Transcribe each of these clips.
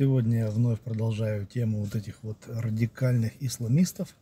Сегодня вновь продолжаю тему вот этих вот радикальных исламистов,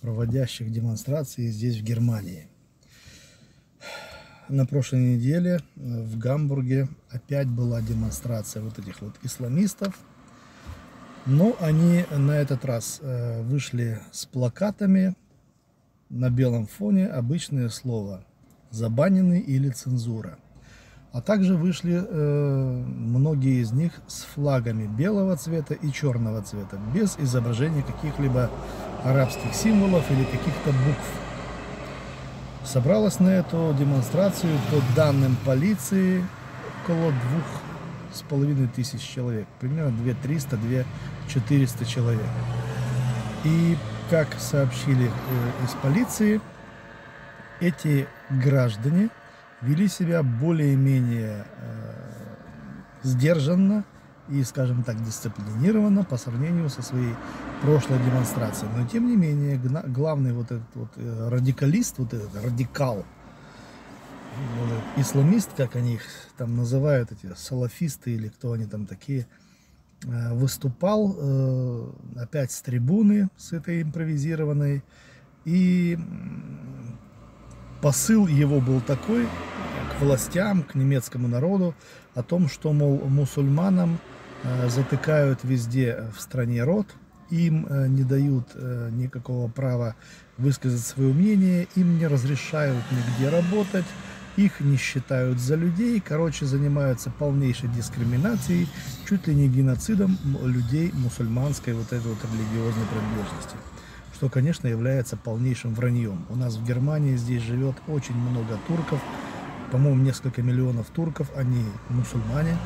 проводящих демонстрации здесь, в Германии. На прошлой неделе в Гамбурге опять была демонстрация вот этих вот исламистов. Но они на этот раз э, вышли с плакатами на белом фоне обычное слово «забаненный» или «цензура». А также вышли э, многие из них с флагами белого цвета и черного цвета, без изображения каких-либо арабских символов или каких-то букв. Собралось на эту демонстрацию, по данным полиции, около двух с половиной тысяч человек, примерно 2300-2400 человек. И, как сообщили э, из полиции, эти граждане – вели себя более-менее э, сдержанно и, скажем так, дисциплинированно по сравнению со своей прошлой демонстрацией. Но, тем не менее, главный вот этот вот э, радикалист, вот этот радикал, вот этот исламист, как они их там называют, эти салафисты или кто они там такие, э, выступал опять с трибуны, с этой импровизированной, и посыл его был такой к властям, к немецкому народу, о том, что, мол, мусульманам э, затыкают везде в стране рот, им э, не дают э, никакого права высказать свое мнение, им не разрешают нигде работать, их не считают за людей, короче, занимаются полнейшей дискриминацией, чуть ли не геноцидом людей мусульманской вот этой вот религиозной принадлежности что, конечно, является полнейшим враньем. У нас в Германии здесь живет очень много турков, по-моему, несколько миллионов турков, они мусульмане.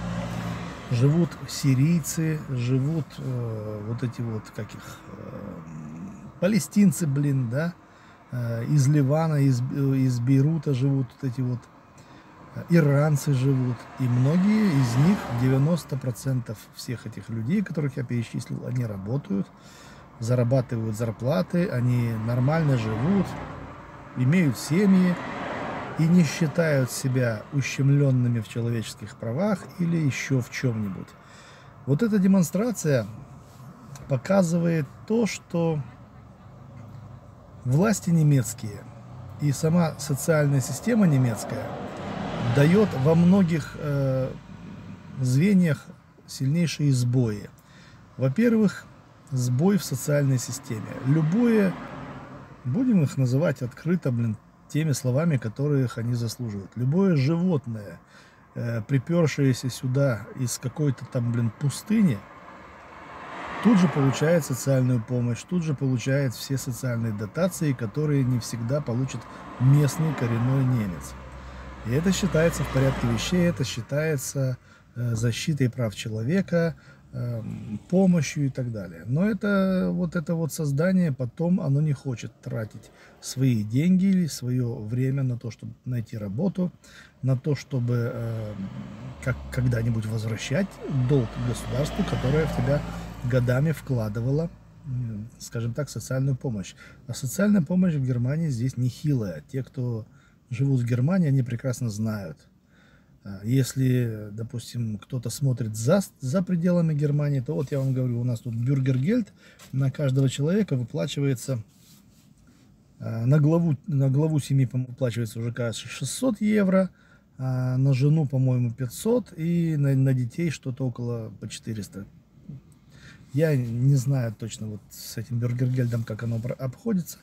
Живут сирийцы, живут э, вот эти вот, как их, э, палестинцы, блин, да, э, из Ливана, из, из Бейрута живут вот эти вот, э, иранцы живут. И многие из них, 90% всех этих людей, которых я перечислил, они работают зарабатывают зарплаты, они нормально живут, имеют семьи и не считают себя ущемленными в человеческих правах или еще в чем-нибудь. Вот эта демонстрация показывает то, что власти немецкие и сама социальная система немецкая дает во многих э, звеньях сильнейшие сбои. Во-первых, сбой в социальной системе. Любое, будем их называть открыто, блин, теми словами, которых они заслуживают. Любое животное, э, припершееся сюда из какой-то там, блин, пустыни, тут же получает социальную помощь, тут же получает все социальные дотации, которые не всегда получит местный коренной немец. И это считается в порядке вещей, это считается э, защитой прав человека, помощью и так далее. Но это вот это вот создание потом оно не хочет тратить свои деньги или свое время на то, чтобы найти работу, на то, чтобы э, как когда-нибудь возвращать долг государству, которое в тебя годами вкладывало, скажем так, социальную помощь. А социальная помощь в Германии здесь нехилая. Те, кто живут в Германии, они прекрасно знают если, допустим, кто-то смотрит за, за пределами Германии, то вот я вам говорю, у нас тут бюргергельд на каждого человека выплачивается а, на главу, на главу семьи выплачивается уже, кажется, 600 евро, а на жену, по-моему, 500 и на, на детей что-то около по 400. Я не знаю точно вот с этим бюргергельдом, как оно обходится,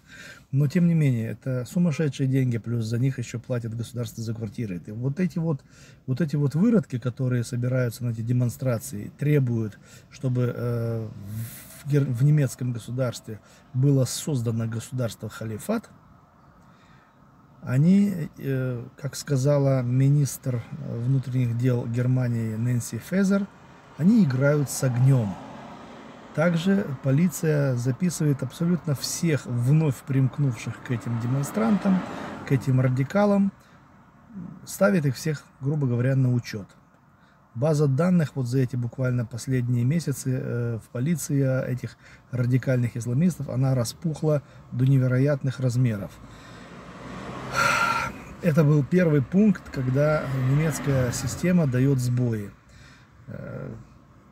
но тем не менее, это сумасшедшие деньги, плюс за них еще платят государство за квартиры. И вот эти вот, вот эти вот выродки, которые собираются на эти демонстрации, требуют, чтобы э, в, в немецком государстве было создано государство халифат, они, э, как сказала министр внутренних дел Германии Нэнси Фезер, они играют с огнем. Также полиция записывает абсолютно всех вновь примкнувших к этим демонстрантам, к этим радикалам, ставит их всех, грубо говоря, на учет. База данных вот за эти буквально последние месяцы э, в полиции этих радикальных исламистов, она распухла до невероятных размеров. Это был первый пункт, когда немецкая система дает сбои.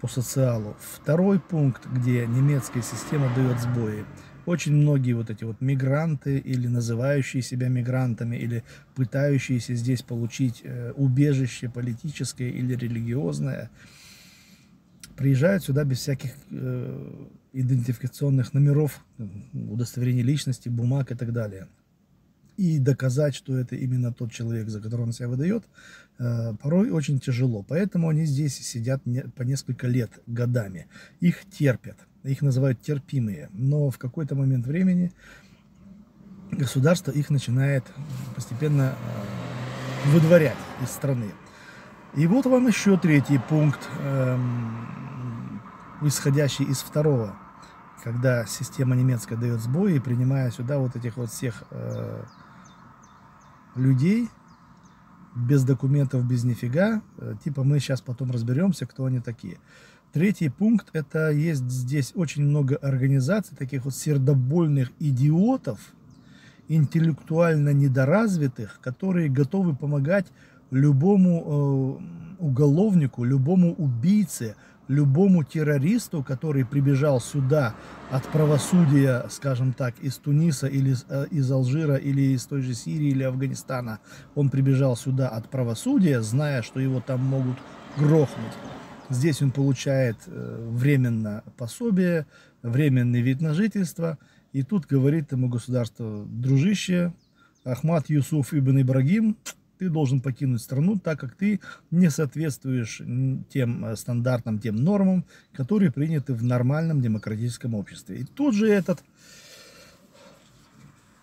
По социалу. Второй пункт, где немецкая система дает сбои. Очень многие вот эти вот мигранты или называющие себя мигрантами, или пытающиеся здесь получить э, убежище политическое или религиозное, приезжают сюда без всяких э, идентификационных номеров, удостоверений личности, бумаг и так далее. И доказать, что это именно тот человек, за которого он себя выдает, порой очень тяжело. Поэтому они здесь сидят по несколько лет, годами. Их терпят, их называют терпимые. Но в какой-то момент времени государство их начинает постепенно э, выдворять из страны. И вот вам еще третий пункт, эм, исходящий из второго когда система немецкая дает сбой и принимая сюда вот этих вот всех э, людей без документов, без нифига, э, типа мы сейчас потом разберемся, кто они такие. Третий пункт, это есть здесь очень много организаций, таких вот сердобольных идиотов, интеллектуально недоразвитых, которые готовы помогать любому э, уголовнику, любому убийце, любому террористу, который прибежал сюда от правосудия, скажем так, из Туниса или э, из Алжира или из той же Сирии или Афганистана, он прибежал сюда от правосудия, зная, что его там могут грохнуть. Здесь он получает э, временно пособие, временный вид на жительство. И тут говорит ему государство, дружище, Ахмад Юсуф Ибн Ибрагим, ты должен покинуть страну, так как ты не соответствуешь тем э, стандартам, тем нормам, которые приняты в нормальном демократическом обществе. И тут же этот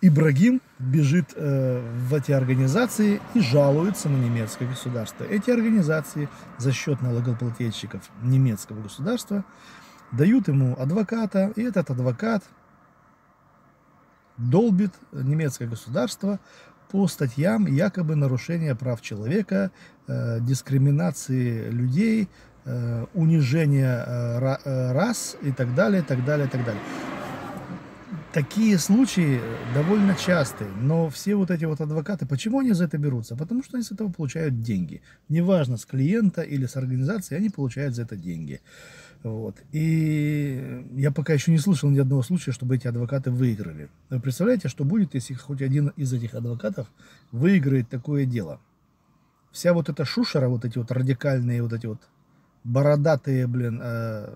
Ибрагим бежит э, в эти организации и жалуется на немецкое государство. Эти организации за счет налогоплательщиков немецкого государства дают ему адвоката, и этот адвокат долбит немецкое государство по статьям якобы нарушения прав человека, э, дискриминации людей, э, унижения э, э рас и так далее, так далее, так далее. Такие случаи довольно частые, но все вот эти вот адвокаты, почему они за это берутся? Потому что они с этого получают деньги. Неважно, с клиента или с организации, они получают за это деньги. Вот. И я пока еще не слышал ни одного случая, чтобы эти адвокаты выиграли. Вы представляете, что будет, если хоть один из этих адвокатов выиграет такое дело? Вся вот эта шушера, вот эти вот радикальные, вот эти вот бородатые, блин, э,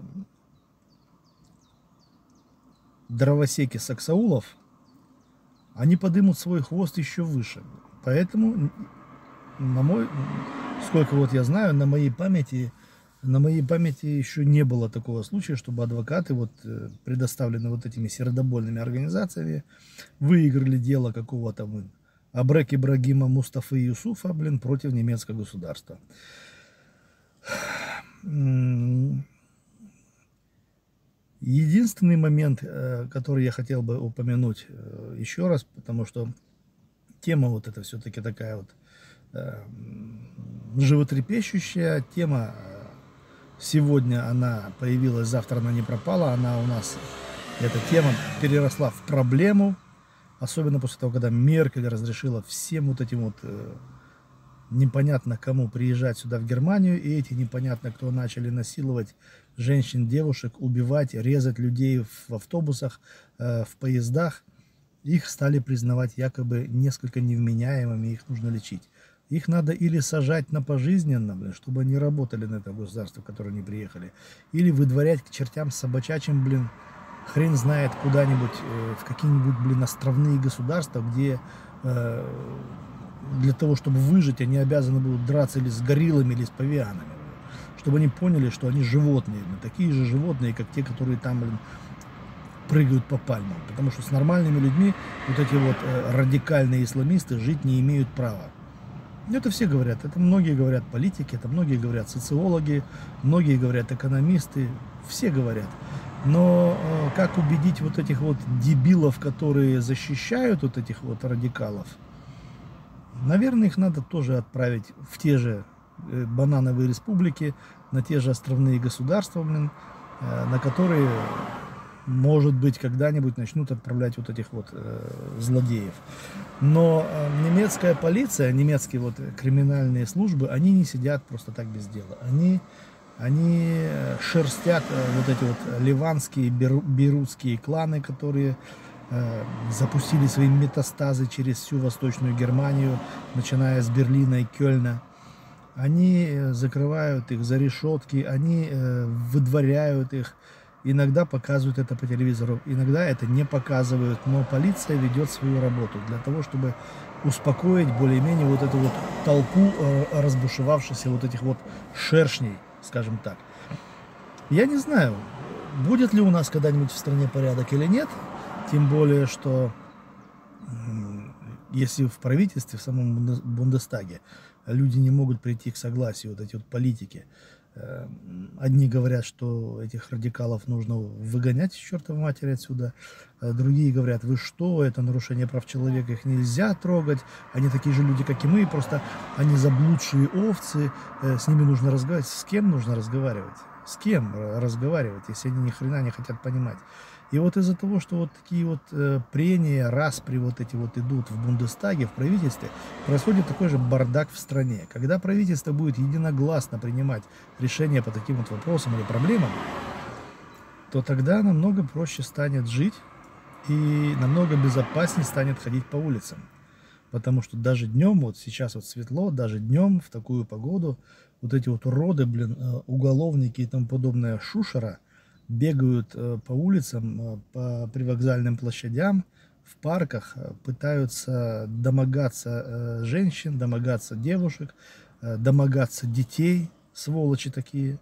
дровосеки саксаулов, они подымут свой хвост еще выше. Поэтому, на мой, сколько вот я знаю, на моей памяти на моей памяти еще не было такого случая, чтобы адвокаты, вот, э, предоставленные вот этими сердобольными организациями, выиграли дело какого-то Абрек Ибрагима Мустафы Юсуфа, блин, против немецкого государства. Единственный момент, э, который я хотел бы упомянуть э, еще раз, потому что тема вот эта все-таки такая вот животрепещущая, тема Сегодня она появилась, завтра она не пропала. Она у нас, эта тема переросла в проблему. Особенно после того, когда Меркель разрешила всем вот этим вот э, непонятно кому приезжать сюда в Германию. И эти непонятно кто начали насиловать женщин, девушек, убивать, резать людей в автобусах, э, в поездах. Их стали признавать якобы несколько невменяемыми, их нужно лечить. Их надо или сажать на пожизненно, блин, чтобы они работали на это государство, в которое они приехали, или выдворять к чертям собачачим, блин, хрен знает куда-нибудь, э, в какие-нибудь, блин, островные государства, где э, для того, чтобы выжить, они обязаны будут драться или с гориллами, или с павианами. Чтобы они поняли, что они животные, блин, такие же животные, как те, которые там, блин, прыгают по пальмам. Потому что с нормальными людьми вот эти вот э, радикальные исламисты жить не имеют права. Это все говорят, это многие говорят политики, это многие говорят социологи, многие говорят экономисты, все говорят. Но э, как убедить вот этих вот дебилов, которые защищают вот этих вот радикалов, наверное, их надо тоже отправить в те же э, банановые республики, на те же островные государства, блин, э, на которые может быть, когда-нибудь начнут отправлять вот этих вот э, злодеев. Но э, немецкая полиция, немецкие вот криминальные службы, они не сидят просто так без дела. Они Они шерстят вот эти вот ливанские, берутские кланы, которые запустили свои метастазы через всю Восточную Германию, начиная с Берлина и Кёльна. Они закрывают их за решетки, они выдворяют их, Иногда показывают это по телевизору, иногда это не показывают, но полиция ведет свою работу для того, чтобы успокоить более-менее вот эту вот толпу э, разбушевавшихся вот этих вот шершней, скажем так. Я не знаю, будет ли у нас когда-нибудь в стране порядок или нет, тем более, что если в правительстве, в самом Бундестаге люди не могут прийти к согласию, вот эти вот политики, одни говорят, что этих радикалов нужно выгонять из чертовой матери отсюда. А другие говорят, вы что, это нарушение прав человека, их нельзя трогать. Они такие же люди, как и мы, просто они заблудшие овцы, э, с ними нужно разговаривать. С кем нужно разговаривать? С кем разговаривать, если они ни хрена не хотят понимать? И вот из-за того, что вот такие вот э, прения, распри вот эти вот идут в Бундестаге, в правительстве, происходит такой же бардак в стране. Когда правительство будет единогласно принимать решения по таким вот вопросам или проблемам, то тогда намного проще станет жить и намного безопаснее станет ходить по улицам. Потому что даже днем, вот сейчас вот светло, даже днем в такую погоду, вот эти вот уроды, блин, э, уголовники и тому подобное шушера – бегают э, по улицам, э, по привокзальным площадям, в парках, э, пытаются домогаться женщин, домогаться девушек, домогаться детей, сволочи такие,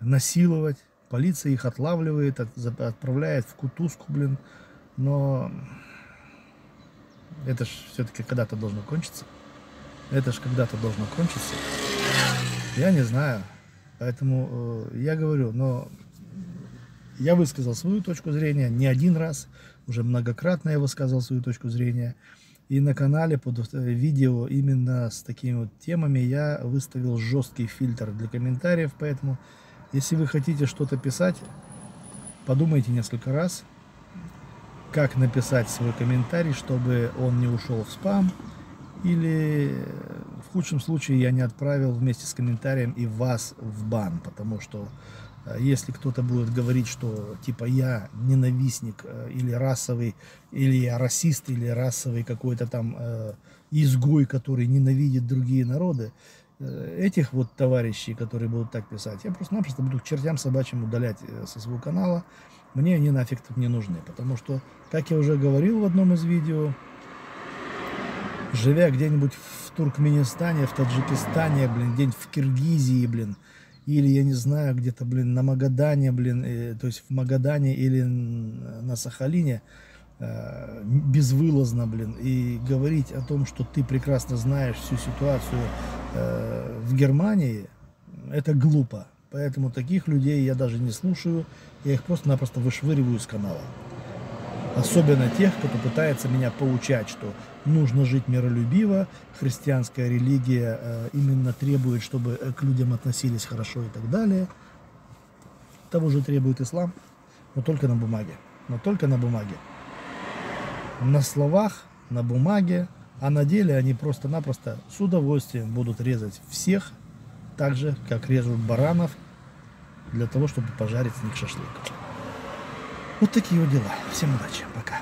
насиловать. Полиция их отлавливает, отправляет в кутузку, блин. Но это ж все-таки когда-то должно кончиться. Это ж когда-то должно кончиться. Я не знаю. Поэтому э, я говорю, но я высказал свою точку зрения не один раз, уже многократно я высказывал свою точку зрения. И на канале под э, видео именно с такими вот темами я выставил жесткий фильтр для комментариев, поэтому если вы хотите что-то писать, подумайте несколько раз, как написать свой комментарий, чтобы он не ушел в спам, или в худшем случае я не отправил вместе с комментарием и вас в бан, потому что Э, если кто-то будет говорить, что типа я ненавистник э, или расовый, или я расист, или расовый какой-то там э, изгой, который ненавидит другие народы, э, этих вот товарищей, которые будут так писать, я просто-напросто буду к чертям собачьим удалять э, со своего канала. Мне они нафиг тут не нужны, потому что, как я уже говорил в одном из видео, живя где-нибудь в Туркменистане, в Таджикистане, блин, где-нибудь в Киргизии, блин, или, я не знаю, где-то, блин, на Магадане, блин, э, то есть в Магадане или на Сахалине, э, безвылазно, блин, и говорить о том, что ты прекрасно знаешь всю ситуацию э, в Германии, это глупо. Поэтому таких людей я даже не слушаю, я их просто-напросто вышвыриваю с канала. Особенно тех, кто пытается меня поучать, что нужно жить миролюбиво, христианская религия э, именно требует, чтобы э, к людям относились хорошо и так далее. Того же требует ислам, но только на бумаге. Но только на бумаге. На словах, на бумаге, а на деле они просто-напросто с удовольствием будут резать всех, так же, как режут баранов, для того, чтобы пожарить с них шашлык. Вот такие вот дела. Всем удачи. Пока.